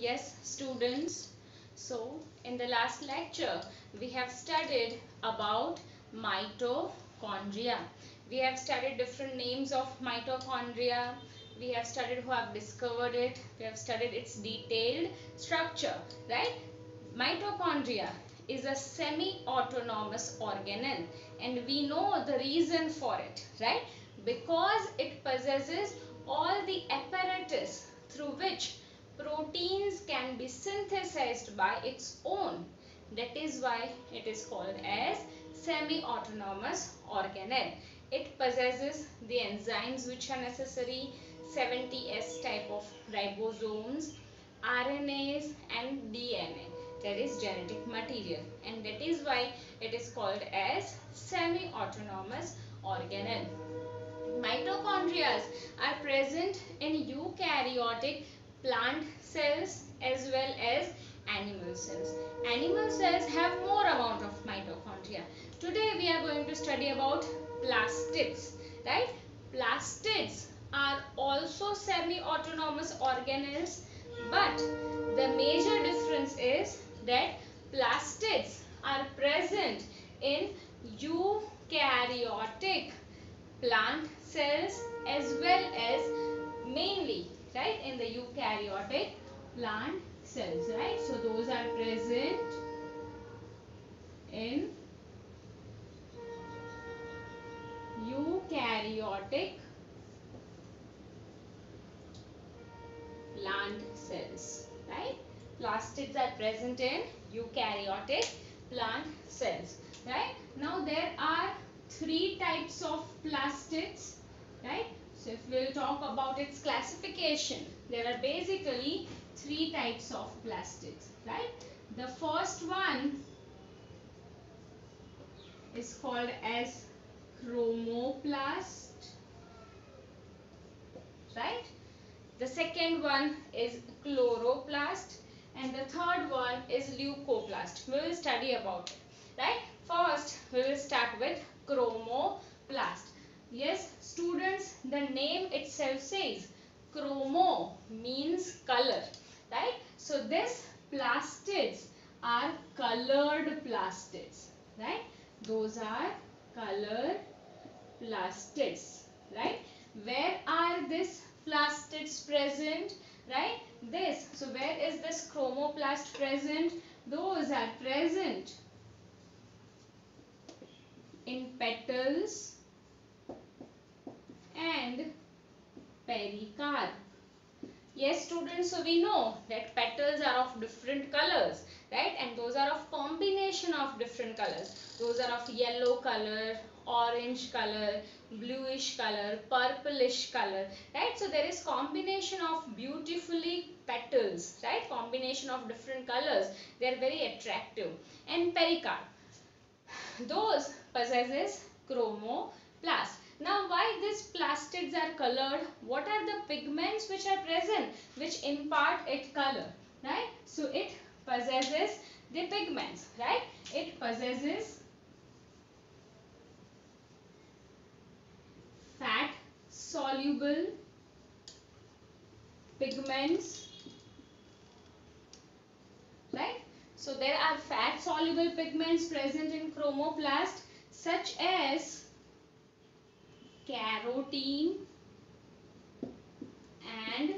Yes, students. So, in the last lecture, we have studied about mitochondria. We have studied different names of mitochondria. We have studied who have discovered it. We have studied its detailed structure, right? Mitochondria is a semi-autonomous organelle and we know the reason for it, right? Because it possesses all the apparatus through which proteins can be synthesized by its own. That is why it is called as semi-autonomous organelle. It possesses the enzymes which are necessary, 70S type of ribosomes, RNAs and DNA that is genetic material and that is why it is called as semi-autonomous organelle. Mitochondria are present in eukaryotic plant cells as well as animal cells. Animal cells have more amount of mitochondria. Today we are going to study about plastids, right? Plastids are also semi-autonomous organelles but the major difference is that plastids are present in eukaryotic plant cells as well as mainly right? In the eukaryotic plant cells right? So those are present in eukaryotic plant cells right? Plastids are present in eukaryotic plant cells right? Now there are three types of plastids right so if we'll talk about its classification there are basically three types of plastids right the first one is called as chromoplast right the second one is chloroplast and the third one is leucoplast. We will study about it. Right? First, we will start with chromoplast. Yes, students, the name itself says chromo means color. Right? So, this plastids are colored plastids. Right? Those are colored plastids. Right? Where are these plastids present? Right? this. So where is this chromoplast present? Those are present in petals and pericarp. Yes students, so we know that petals are of different colors, right? And those are of combination of different colors. Those are of yellow color, orange color, bluish color, purplish color, right? So there is combination of beautifully petals, right? Combination of different colors. They are very attractive. And pericarp. Those possesses chromoplast. Now why these plastids are colored? What are the pigments which are present which impart it color? Right? So it possesses the pigments. Right? It possesses fat soluble pigments. Right? So there are fat soluble pigments present in chromoplast such as carotene and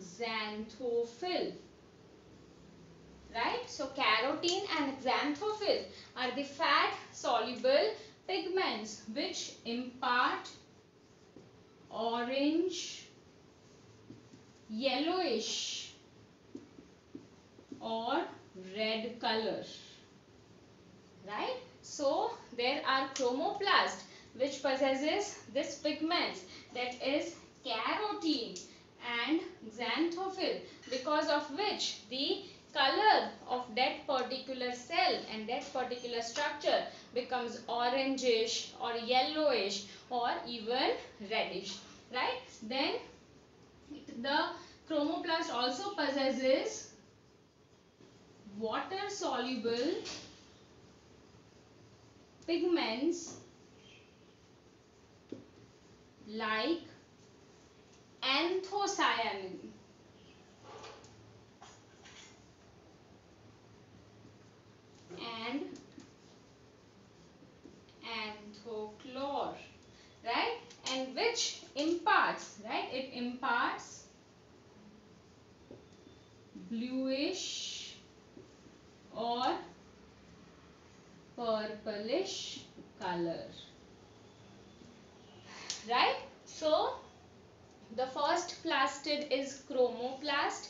xanthophyll right? So carotene and xanthophyll are the fat soluble pigments which impart orange yellowish or red color right? So there are chromoplast which possesses this pigments that is carotene and xanthophyll because of which the color of that particular cell and that particular structure becomes orangish or yellowish or even reddish right? Then the chromoplast also possesses water soluble pigments like anthocyanin. and anthochlor right? And which imparts right? It imparts bluish or purplish color. Right? So, the first plastid is chromoplast.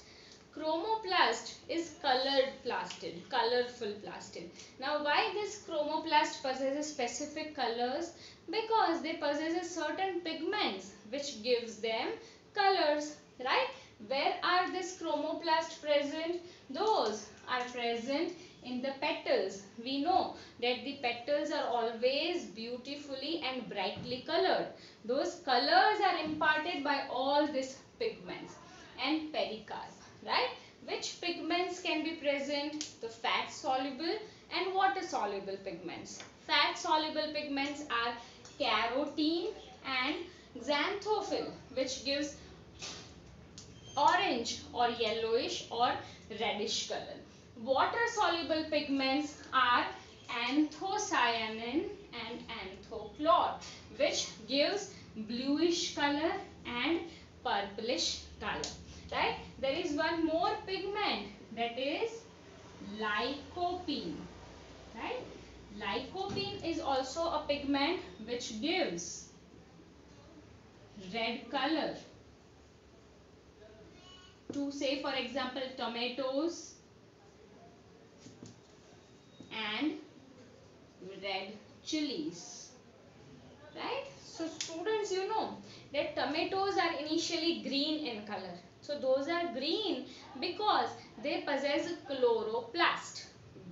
Chromoplast is colored plastid, colorful plastid. Now why this chromoplast possesses specific colors? Because they possess certain pigments which gives them colors, right? Where are this chromoplast present? Those are present in the petals. We know that the petals are always beautifully and brightly colored. Those colors are imparted by all these pigments and pericarp, right? Which pigments can be present? The fat soluble and water soluble pigments. Fat soluble pigments are carotene and xanthophyll which gives orange or yellowish or reddish color. Water soluble pigments are anthocyanin and anthochlor which gives bluish color and purplish color. Right? There is one more pigment that is lycopene. Right? Lycopene is also a pigment which gives red color to say for example tomatoes and red chilies. Right? So students, you know that tomatoes are initially green in color. So those are green because they possess chloroplast.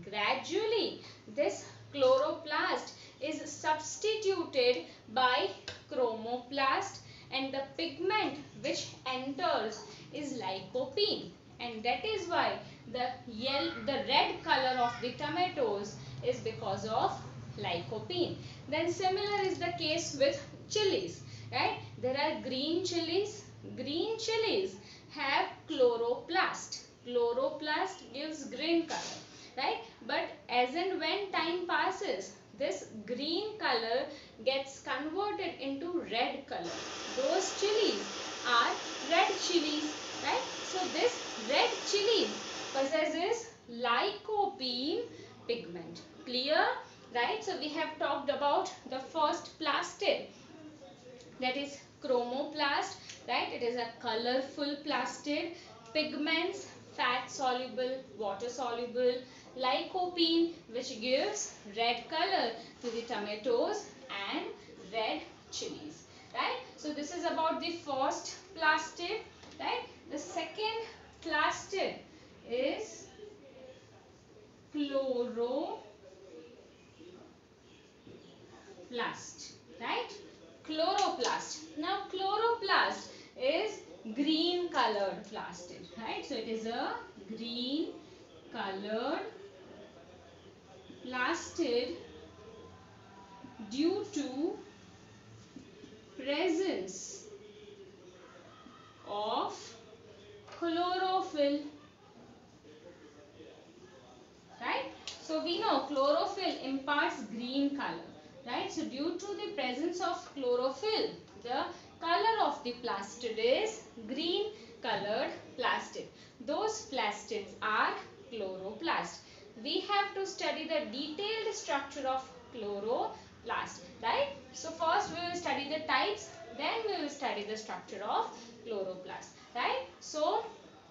Gradually, this chloroplast is substituted by chromoplast and the pigment which enters is lycopene and that is why the yellow, the red color of the tomatoes is because of lycopene. Then similar is the case with chilies, right? There are green chilies. Green chilies have chloroplast. Chloroplast gives green color, right? But as and when time passes, this green color gets converted into red color. Those chilies are red chilies, right? So this red chilies possesses lycopene pigment. Clear? Right? So we have talked about the first plastid that is chromoplast. Right? It is a colorful plastid. Pigments, fat soluble, water soluble, lycopene which gives red color to the tomatoes and red chilies. Right? So this is about the first plastid. Right? The second plastid is chloroplast, right? Chloroplast. Now chloroplast is green colored plastid, right? So it is a green colored plastid due to presence of chlorophyll right? So we know chlorophyll imparts green color right? So due to the presence of chlorophyll the color of the plastid is green colored plastid those plastids are chloroplast. We have to study the detailed structure of chloroplast right? So first we will study the types then we will study the structure of chloroplast right? So,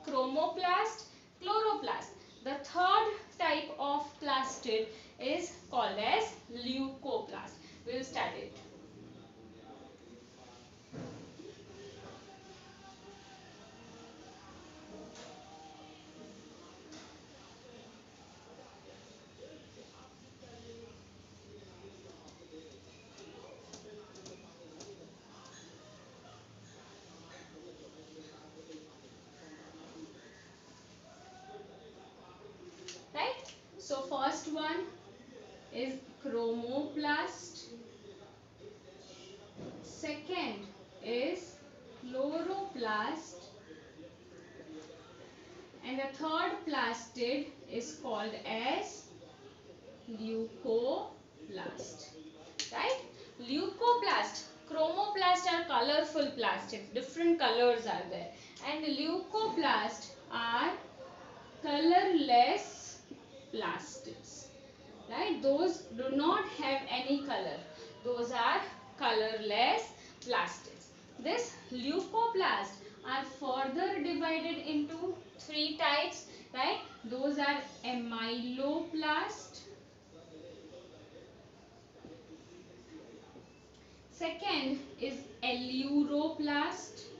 chromoplast, chloroplast. The third type of plastid is called as leucoplast. We will study it. So first one is chromoplast. Second is chloroplast. And the third plastid is called as leucoplast. Right? Leucoplast. chromoplast are colorful plastids. Different colors are there. And leucoplast are colorless plastids. Right? Those do not have any color. Those are colorless plastids. This leucoplast are further divided into three types. Right? Those are amyloplast. Second is aleuroplast.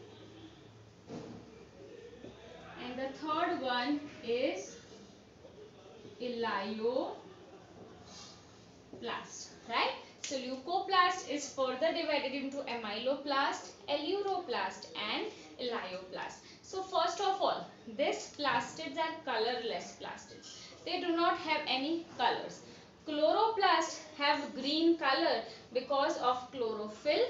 And the third one is elaioplast. Right? So leucoplast is further divided into amyloplast, aleuroplast and elaioplast. So first of all, these plastids are colorless plastids. They do not have any colors. chloroplasts have green color because of chlorophyll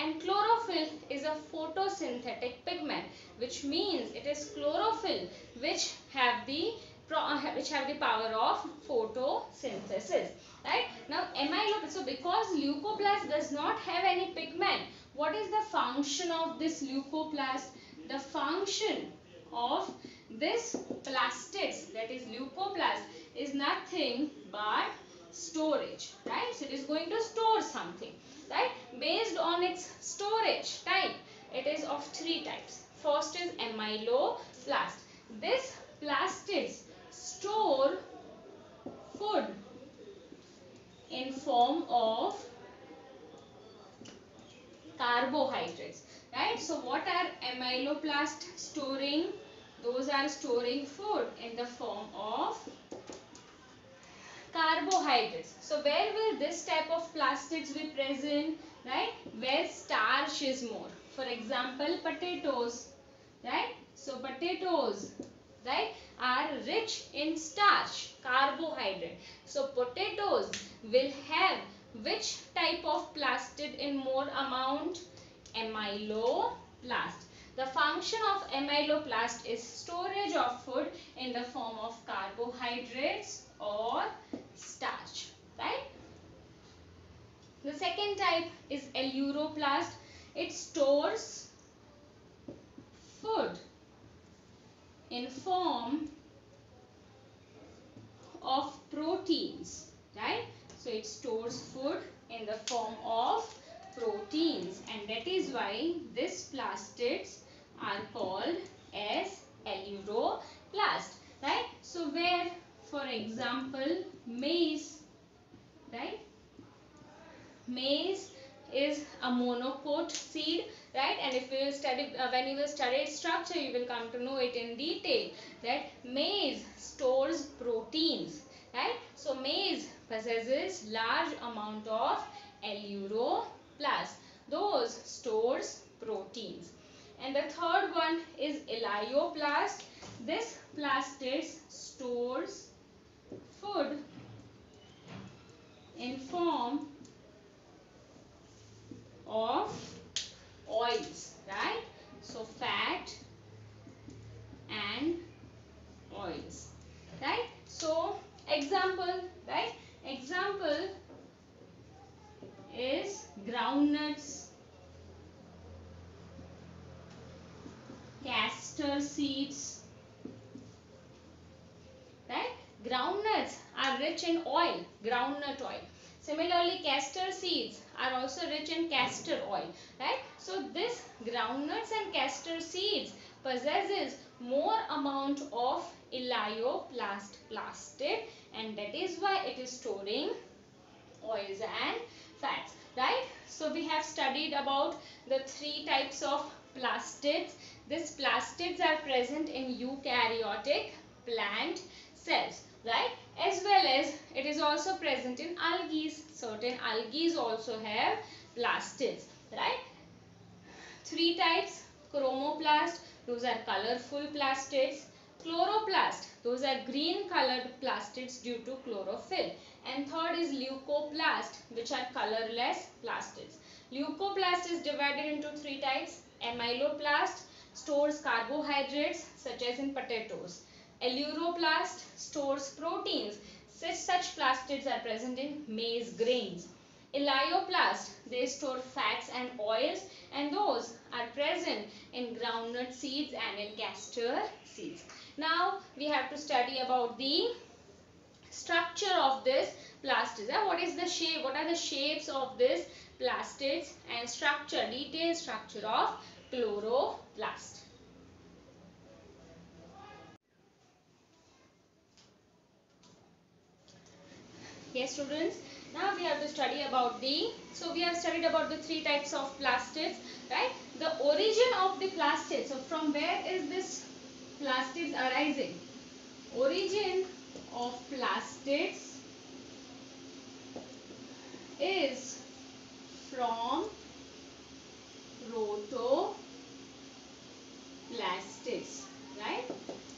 and chlorophyll is a photosynthetic pigment which means it is chlorophyll which have the which have the power of photosynthesis right? Now amyloid so because leucoplast does not have any pigment what is the function of this leucoplast the function of this plastids that is leucoplast is nothing but storage right? So it is going to store something right? Based on its storage type. It is of three types. First is amyloplast this plastids store food in form of carbohydrates right? So what are amyloplast storing? Those are storing food in the form of carbohydrates. So where will this type of plastids be present? Right? Where starch is more. For example, potatoes. Right? So potatoes right are rich in starch, carbohydrate. So potatoes will have which type of plastid in more amount? Amyloplast. The function of amyloplast is storage of food in the form of carbohydrates or starch, right? The second type is aleuroplast. It stores food in form of proteins, right? So it stores food in the form of proteins and that is why these plastids are called as aleuroplast, right? So where for example maize right? Maize is a monocot seed right? And if you study uh, when you will study its structure you will come to know it in detail that maize stores proteins right? So maize possesses large amount of aleuroplast those stores proteins. And the third one is elaioplast. This plastids stores food in form of oils right? So fat and oils right? So example right? Example is groundnuts castor seeds Groundnuts are rich in oil, groundnut oil. Similarly, castor seeds are also rich in castor oil, right? So, this groundnuts and castor seeds possesses more amount of elaioplast plastid and that is why it is storing oils and fats, right? So, we have studied about the three types of plastids. These plastids are present in eukaryotic plant cells right as well as it is also present in algae. Certain algae also have plastids right? Three types chromoplast those are colorful plastids. Chloroplast those are green colored plastids due to chlorophyll. And third is leucoplast which are colorless plastids. Leucoplast is divided into three types amyloplast stores carbohydrates such as in potatoes Aleuroplast stores proteins. Such, such plastids are present in maize grains. Elaioplast, they store fats and oils and those are present in groundnut seeds and in castor seeds. Now we have to study about the structure of this plastids. What is the shape? What are the shapes of this plastids and structure, detailed structure of chloroplast. Yes students, now we have to study about the, so we have studied about the three types of plastids, right? The origin of the plastid, so from where is this plastids arising? Origin of plastids is from protoplastids, right?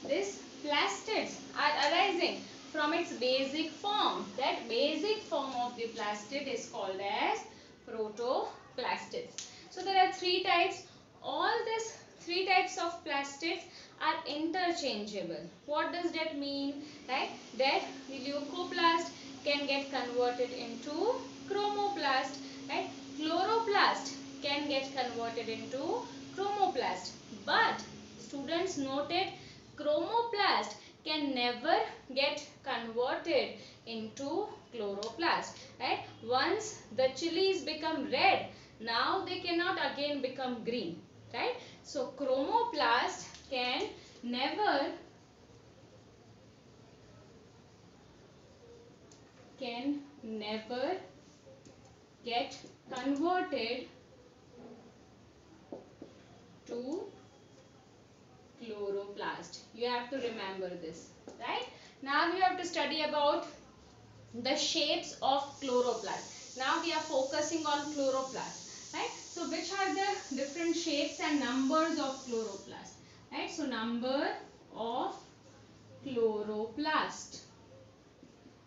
These plastids are arising from its basic form. That basic form of the plastid is called as protoplastids. So there are three types. All these three types of plastids are interchangeable. What does that mean? Right? That the leucoplast can get converted into chromoplast. Right? Chloroplast can get converted into chromoplast. But students noted chromoplast can never get converted into chloroplast right? Once the chilies become red now they cannot again become green right? So chromoplast can never can never get converted to chloroplast. You have to remember this, right? Now we have to study about the shapes of chloroplast. Now we are focusing on chloroplast, right? So which are the different shapes and numbers of chloroplast, right? So number of chloroplast,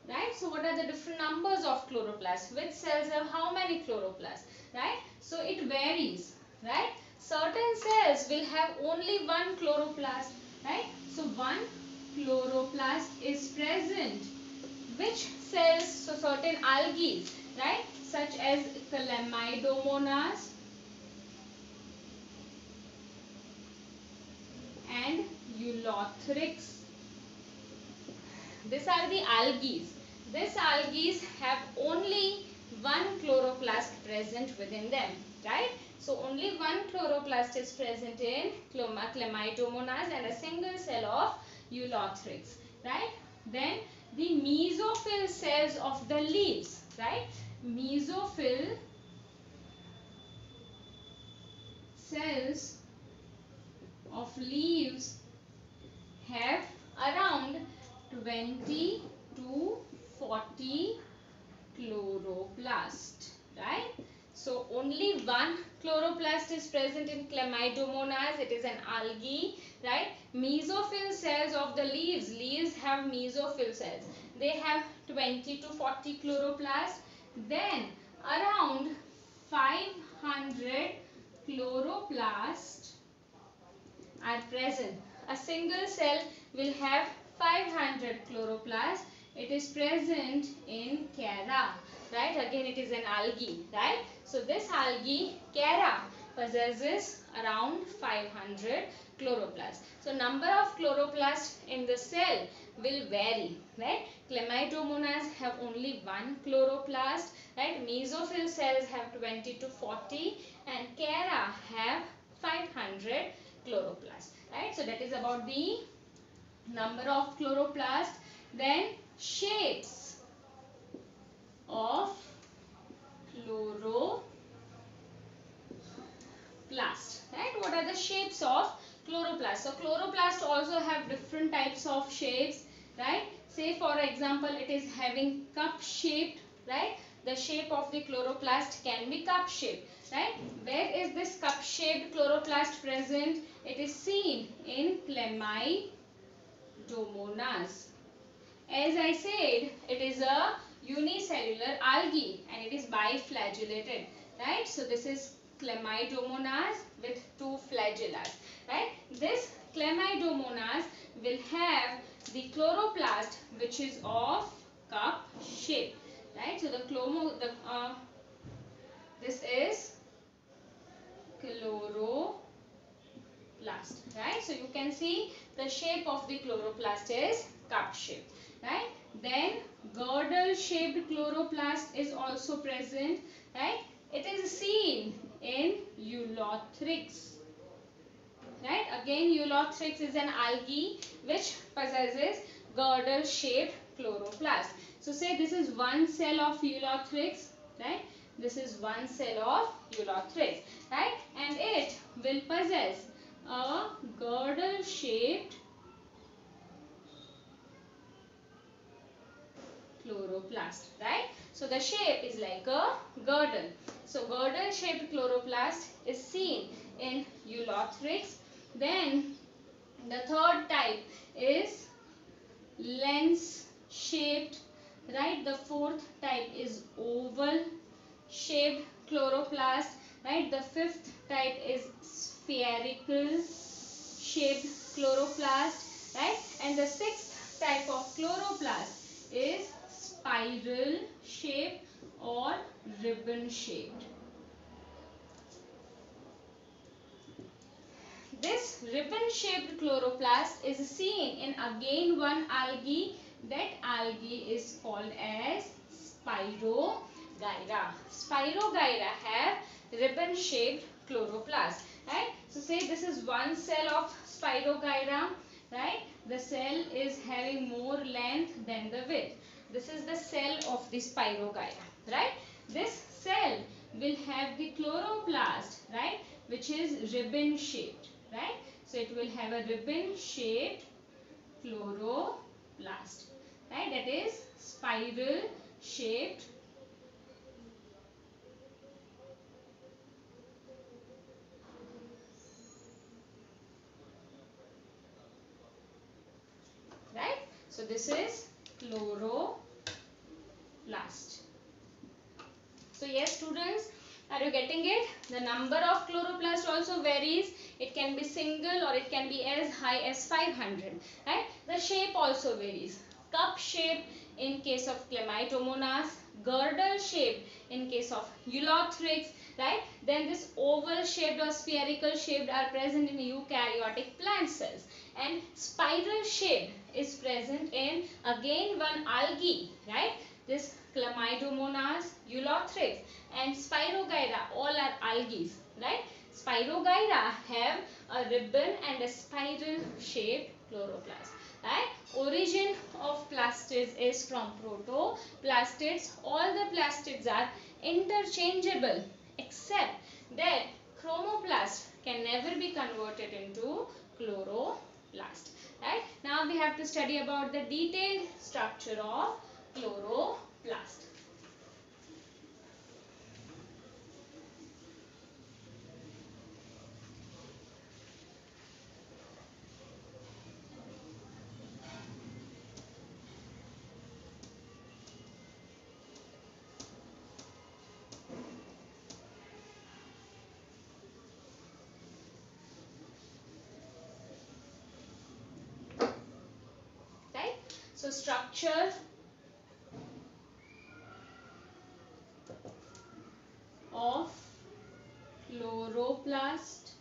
right? So what are the different numbers of chloroplast? Which cells have how many chloroplasts, right? So it varies, right? Certain cells will have only one chloroplast, right? So one chloroplast is present. Which cells? So certain algae, right? Such as Chlamydomonas and Ulothrix. These are the algae. These algae have only one chloroplast present within them, right? So only one chloroplast is present in Chlamydomonas and a single cell of Ulothrix, right? Then the mesophyll cells of the leaves, right? Mesophyll cells of leaves have around 20 to 40 chloroplast, right? So only one chloroplast is present in chlamydomonas. It is an algae, right? Mesophyll cells of the leaves. Leaves have mesophyll cells. They have 20 to 40 chloroplasts. Then around 500 chloroplasts are present. A single cell will have 500 chloroplasts. It is present in Chara right again it is an algae right so this algae chara possesses around 500 chloroplasts. So number of chloroplasts in the cell will vary right? Chlamydomonas have only one chloroplast right? Mesophyll cells have 20 to 40 and chara have 500 chloroplasts right? So that is about the number of chloroplasts. Then shapes of chloroplast. Right? What are the shapes of chloroplast? So chloroplast also have different types of shapes. Right? Say for example it is having cup shaped. Right? The shape of the chloroplast can be cup shaped. Right? Where is this cup shaped chloroplast present? It is seen in Chlamydomonas. As I said, it is a unicellular algae and it is biflagellated right? So this is chlamydomonas with two flagella right? This chlamydomonas will have the chloroplast which is of cup shape right? So the chlomo the uh, this is chloroplast right? So you can see the shape of the chloroplast is cup shape right? Then girdle shaped chloroplast is also present right? It is seen in Ulothrix right? Again Ulothrix is an algae which possesses girdle shaped chloroplast. So say this is one cell of Ulothrix right? This is one cell of Ulothrix right? And it will possess a girdle shaped chloroplast right? So the shape is like a girdle. So girdle shaped chloroplast is seen in Ulothrix then the third type is lens shaped right? The fourth type is oval shaped chloroplast right? The fifth type is spherical shaped chloroplast right? And the sixth type of chloroplast is spiral shaped or ribbon shaped. This ribbon shaped chloroplast is seen in again one algae. That algae is called as Spirogyra. Spirogyra have ribbon shaped chloroplast. Right? So say this is one cell of Spirogyra. Right? The cell is having more length than the width. This is the cell of the spirogyra, right? This cell will have the chloroplast, right? Which is ribbon shaped, right? So it will have a ribbon shaped chloroplast, right? That is spiral shaped right? So this is chloroplast. So yes students, are you getting it? The number of chloroplast also varies. It can be single or it can be as high as 500. Right? The shape also varies. Cup shape in case of Chlamydomonas, girdle shape in case of Ulothrix, right? Then this oval shaped or spherical shaped are present in eukaryotic plant cells and spiral shaped is present in again one algae, right? This Chlamydomonas, Ulothrix and Spirogyra all are algae, right? Spirogyra have a ribbon and a spiral shaped chloroplast. Right? Origin of plastids is from protoplastids. All the plastids are interchangeable except that chromoplast can never be converted into chloroplast. Right? Now we have to study about the detailed structure of chloroplast. So structure of chloroplast.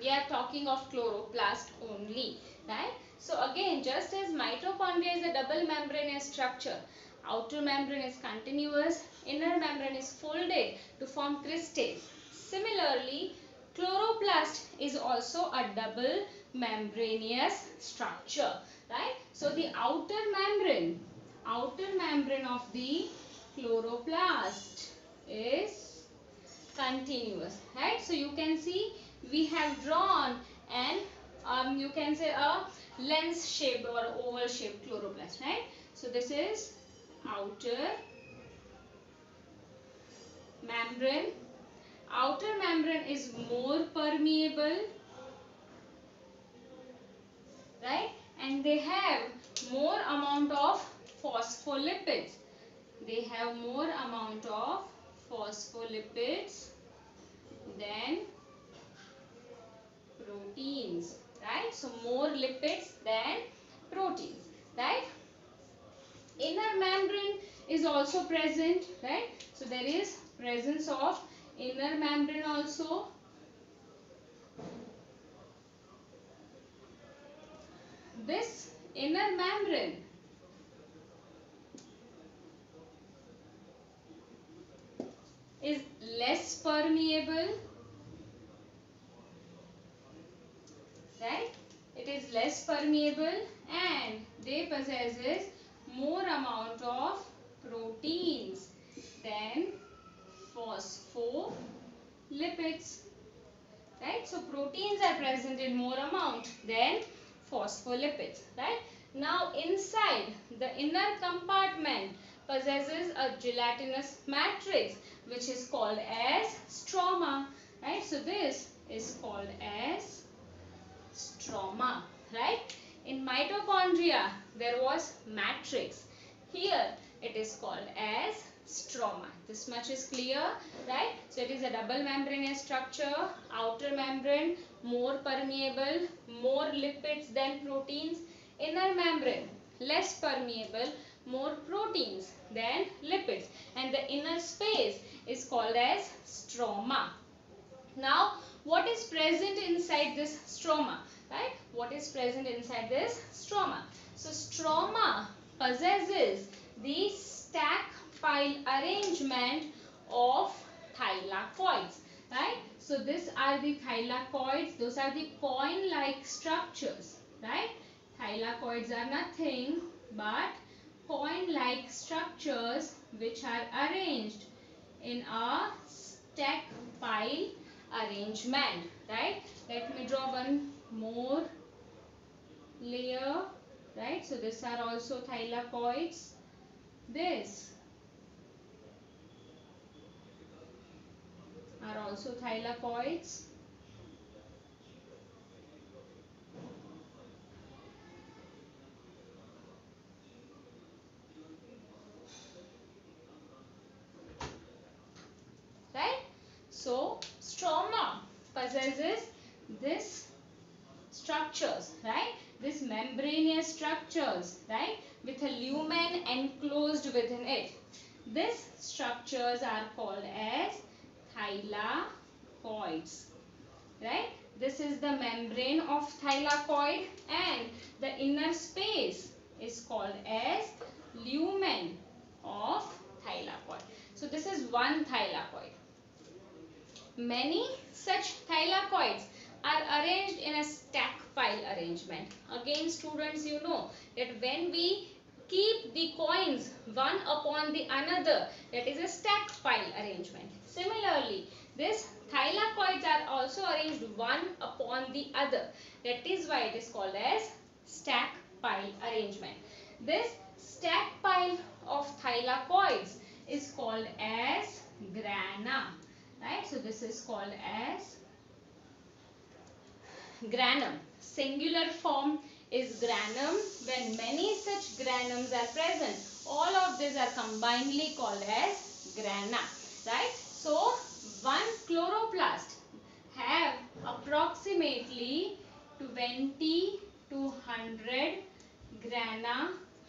We are talking of chloroplast only, right? So again, just as mitochondria is a double membranous structure, outer membrane is continuous, inner membrane is folded to form cristae. Similarly, chloroplast is also a double membranous structure, right? So the outer membrane, outer membrane of the chloroplast is continuous, right? So you can see we have drawn and um, you can say a lens shaped or oval shaped chloroplast, right? So this is outer membrane. Outer membrane is more permeable right and they have more amount of phospholipids they have more amount of phospholipids than proteins right so more lipids than proteins right inner membrane is also present, right? So there is presence of inner membrane also. This inner membrane. Is less permeable. Right? It is less permeable and they possesses more amount of proteins than phospholipids. Right? So proteins are present in more amount than phospholipids right? Now inside the inner compartment possesses a gelatinous matrix which is called as stroma right? So this is called as stroma right? In mitochondria there was matrix. Here it is called as stroma this much is clear right so it is a double membranous structure outer membrane more permeable more lipids than proteins inner membrane less permeable more proteins than lipids and the inner space is called as stroma. Now what is present inside this stroma? Right? What is present inside this stroma? So stroma possesses the stack pile arrangement of thylakoids. Right? So these are the thylakoids. Those are the coin-like structures. Right? Thylakoids are nothing but coin-like structures which are arranged in a stack pile arrangement right let me draw one more layer right so these are also thylakoids this are also thylakoids Right? So, stroma possesses this structures, right? This membranous structures, right? With a lumen enclosed within it. These structures are called as thylakoids, right? This is the membrane of thylakoid and the inner space is called as lumen of thylakoid. So, this is one thylakoid. Many such thylakoids are arranged in a stack pile arrangement. Again students you know that when we keep the coins one upon the another that is a stack pile arrangement. Similarly this thylakoids are also arranged one upon the other. That is why it is called as stack pile arrangement. This stack pile of thylakoids is called as grana right? So this is called as granum. Singular form is granum. When many such granums are present all of these are combinedly called as grana right so one chloroplast have approximately 20 to 100 grana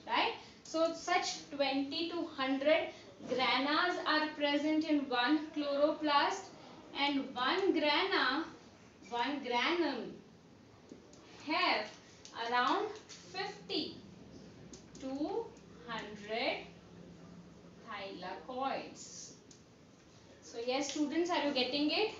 right so such 20 to 100 granas are present in one chloroplast and one grana, one granum have around 50 to 100 thylakoids. So yes students are you getting it?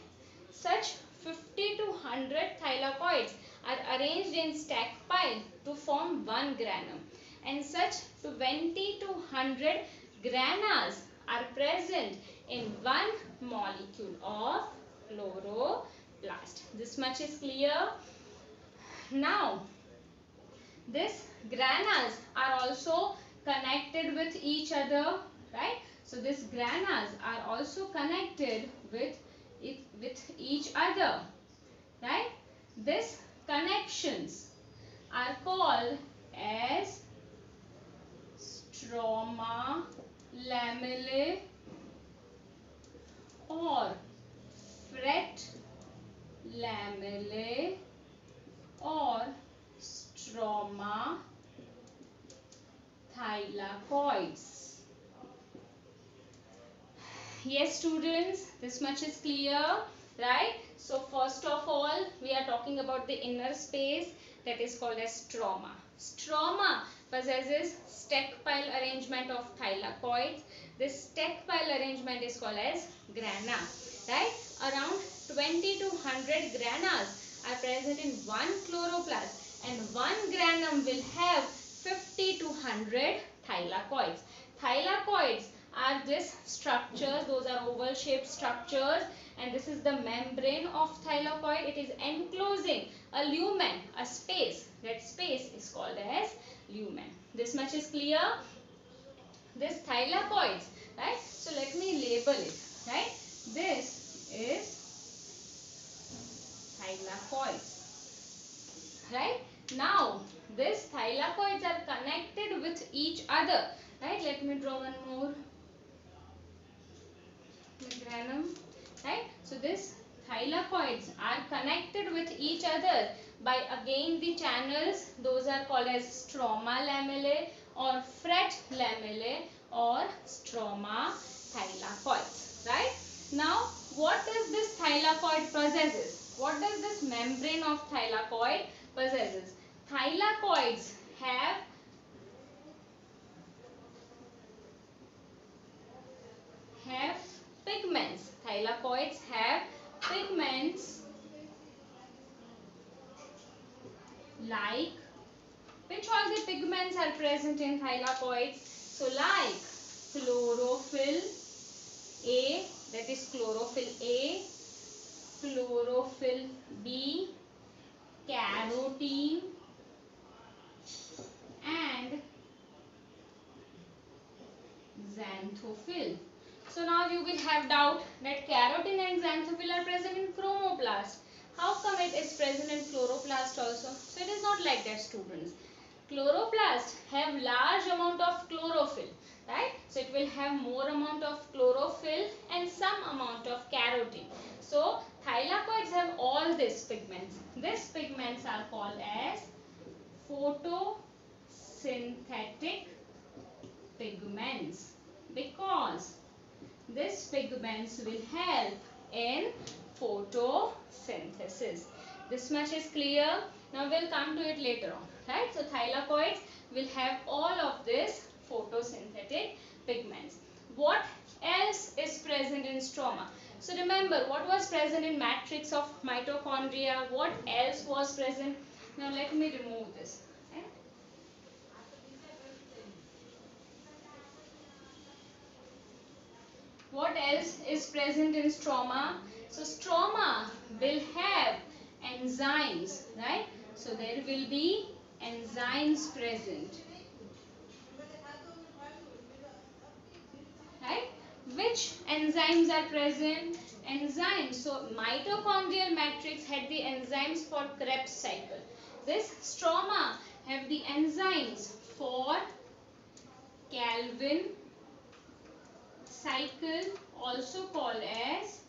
Such 50 to 100 thylakoids are arranged in stack pile to form one granum and such 20 to 100 granas are present in one molecule of chloroplast. This much is clear. Now, these granas are also connected with each other, right? So, these granas are also connected with, it, with each other, right? These connections are called as stroma lamellae or fret lamellae or stroma thylakoids yes students this much is clear right? So first of all we are talking about the inner space that is called as stroma stroma possesses stack pile arrangement of thylakoids. This stack pile arrangement is called as grana right? Around 20 to 100 granas are present in one chloroplast and one granum will have 50 to 100 thylakoids. Thylakoids are this structures those are oval shaped structures and this is the membrane of thylakoid. It is enclosing a lumen a space. That space is called as lumen. This much is clear? This thylakoids right? So let me label it right? This is thylakoids right? Now this thylakoids are connected with each other right? Let me draw one more granum right? So this thylakoids are connected with each other by again the channels. Those are called as stroma lamellae or fret lamellae or stroma thylakoids right? Now what does this thylakoid possesses? What does this membrane of thylakoid possesses? Thylakoids have have Thylakoids have pigments like which all the pigments are present in thylakoids? So like chlorophyll A that is chlorophyll A, chlorophyll B, carotene and xanthophyll. So now you will have doubt that carotene and xanthophyll are present in chromoplast. How come it is present in chloroplast also? So it is not like that students. Chloroplast have large amount of chlorophyll, right? So it will have more amount of chlorophyll and some amount of carotene. So thylakoids have all these pigments. These pigments are called as photosynthetic pigments because this pigments will help in photosynthesis. This much is clear. Now we'll come to it later on. Right? So thylakoids will have all of this photosynthetic pigments. What else is present in stroma? So remember what was present in matrix of mitochondria? What else was present? Now let me remove this. What else is present in stroma? So stroma will have enzymes right? So there will be enzymes present. Right? Which enzymes are present? Enzymes. So mitochondrial matrix had the enzymes for Krebs cycle. This stroma have the enzymes for Calvin cycle also called as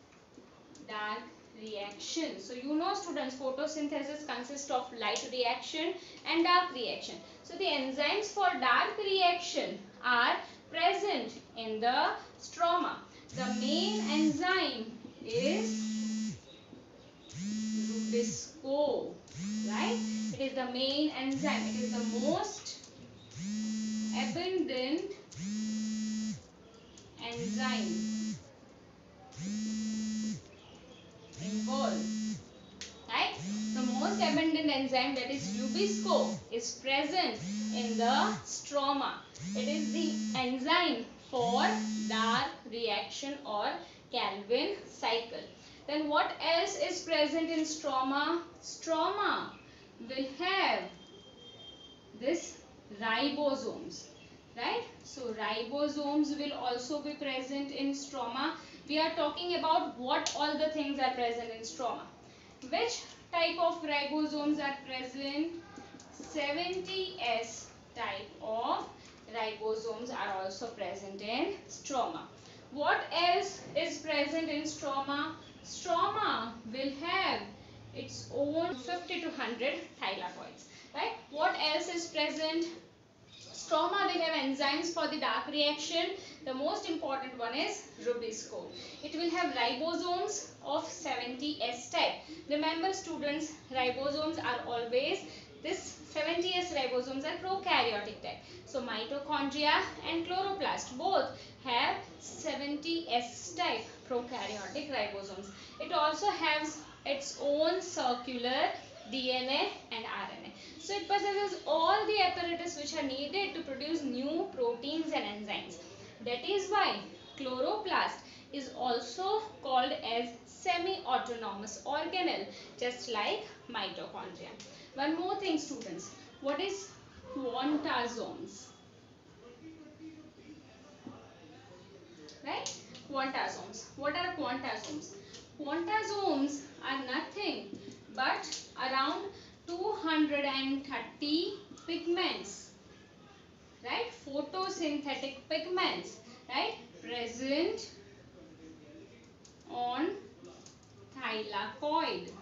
dark reaction. So you know students photosynthesis consists of light reaction and dark reaction. So the enzymes for dark reaction are present in the stroma. The main enzyme is Rubisco. Right? It is the main enzyme. It is the most abundant enzyme involved. Right? The most abundant enzyme that is Rubisco is present in the stroma. It is the enzyme for dark reaction or Calvin cycle. Then what else is present in stroma? Stroma will have this ribosomes right? So ribosomes will also be present in stroma. We are talking about what all the things are present in stroma. Which type of ribosomes are present? 70s type of ribosomes are also present in stroma. What else is present in stroma? Stroma will have its own 50 to 100 thylakoids. Right? What else is present stroma they have enzymes for the dark reaction the most important one is rubisco it will have ribosomes of 70s type remember students ribosomes are always this 70s ribosomes are prokaryotic type. So mitochondria and chloroplast both have 70s type prokaryotic ribosomes. It also has its own circular DNA and RNA. So it possesses all the which are needed to produce new proteins and enzymes. That is why chloroplast is also called as semi-autonomous organelle just like mitochondria. One more thing students. What is quantasomes? Right? Quantasomes. What are quantasomes? Quantasomes are nothing but around 230 pigments. Right? Photosynthetic pigments. Right? Present on thylakoid.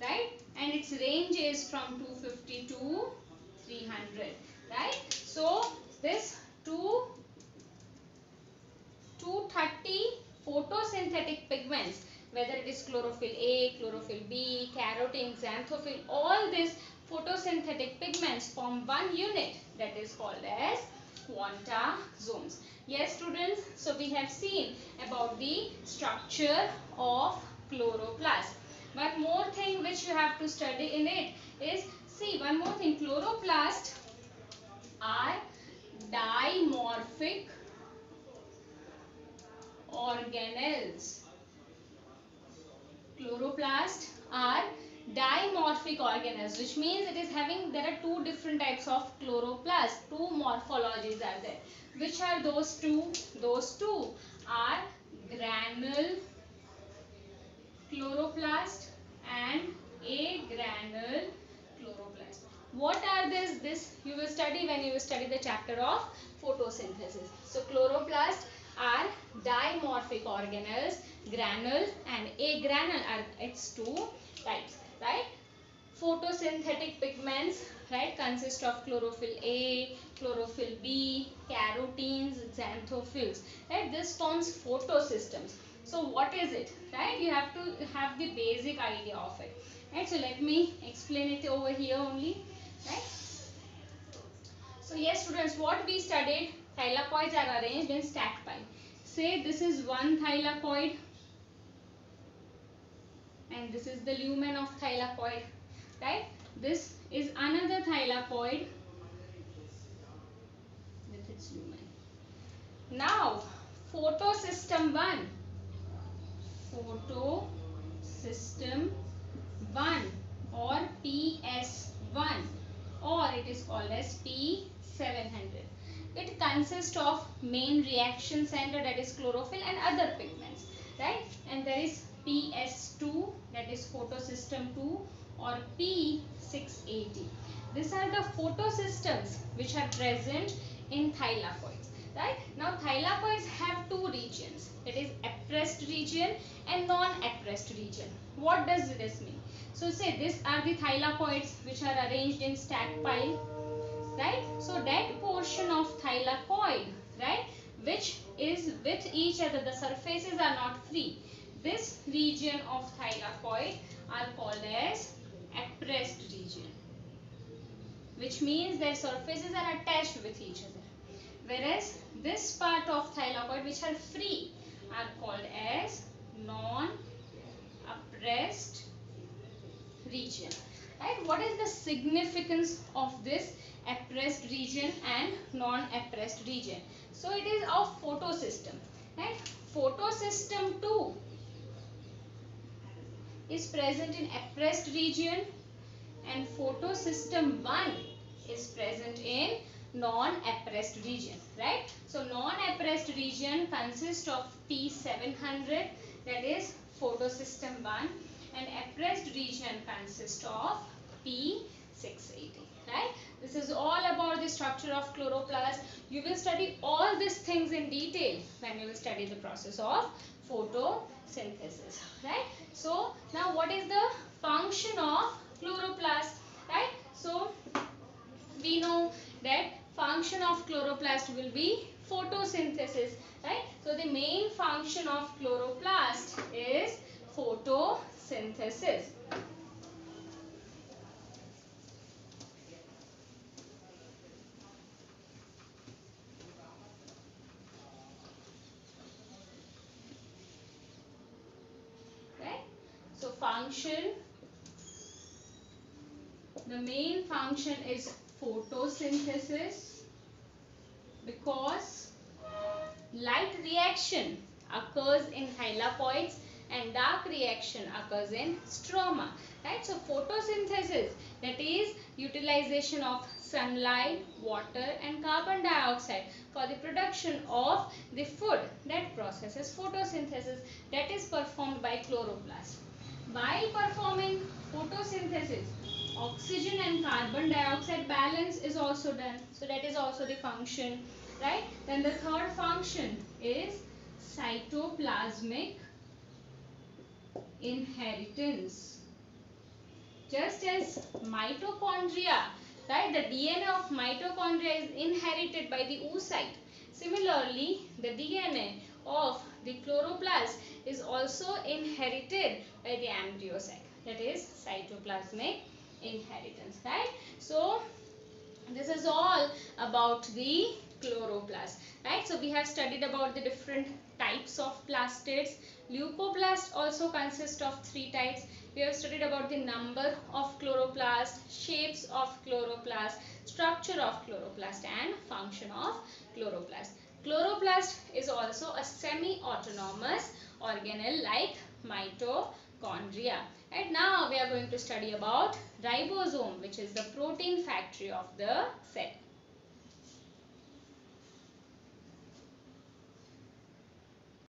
Right? and its range is from 250 to 300 right so this 2 230 photosynthetic pigments whether it is chlorophyll A, chlorophyll B, carotene, xanthophyll all these photosynthetic pigments form one unit that is called as quantasomes. Yes students, so we have seen about the structure of chloroplast. But more thing which you have to study in it is, see one more thing, chloroplast are dimorphic organelles. Chloroplast are dimorphic organelles which means it is having there are two different types of chloroplast two morphologies are there which are those two those two are granule chloroplast and agranule chloroplast. What are this? This you will study when you study the chapter of photosynthesis. So chloroplast are dimorphic organelles, granule and agranule are its two types, right? Photosynthetic pigments, right, consist of chlorophyll A, chlorophyll B, carotenes, xanthophylls, right? This forms photosystems. So what is it? Right? You have to have the basic idea of it. Right? So let me explain it over here only. Right? So yes students, what we studied, thylakoids are arranged in stacked pile. Say this is one thylakoid and this is the lumen of thylakoid. Right? This is another thylakoid with its lumen. Now, photosystem 1 Photosystem 1 or PS1 or it is called as P700. It consists of main reaction center that is chlorophyll and other pigments right and there is PS2 that is photosystem 2 or P680. These are the photosystems which are present in thylakoids right. Now thylakoids have two regions that is appressed region and non-appressed region. What does this mean? So say these are the thylakoids which are arranged in stack pile right. So that portion of thylakoid right which is with each other the surfaces are not free. This region of thylakoid are called as appressed region which means their surfaces are attached with each other. Whereas this part of thylakoid which are free are called as non-appressed region. Right? What is the significance of this appressed region and non-appressed region? So it is of photosystem. Right? Photosystem 2 is present in appressed region and photosystem 1 is present in non-appressed region right so non-appressed region consists of p700 that is photosystem 1 and appressed region consists of p680 right this is all about the structure of chloroplast you will study all these things in detail when you will study the process of photosynthesis right so now what is the function of chloroplast right so we know that function of chloroplast will be photosynthesis, right? So the main function of chloroplast is photosynthesis. Right? So function, the main function is photosynthesis because light reaction occurs in thylakoids and dark reaction occurs in stroma right? So photosynthesis that is utilization of sunlight water and carbon dioxide for the production of the food that process is photosynthesis that is performed by chloroplast while performing photosynthesis oxygen and carbon dioxide balance is also done so that is also the function right then the third function is cytoplasmic inheritance. Just as mitochondria, right, the DNA of mitochondria is inherited by the oocyte. Similarly, the DNA of the chloroplast is also inherited by the amniocyte. That is cytoplasmic inheritance, right? So, this is all about the chloroplast, right? So, we have studied about the different types of plastids. Leucoplast also consists of three types. We have studied about the number of chloroplast, shapes of chloroplast, structure of chloroplast and function of chloroplast. Chloroplast is also a semi-autonomous organelle like mitochondria. And now we are going to study about ribosome which is the protein factory of the cell.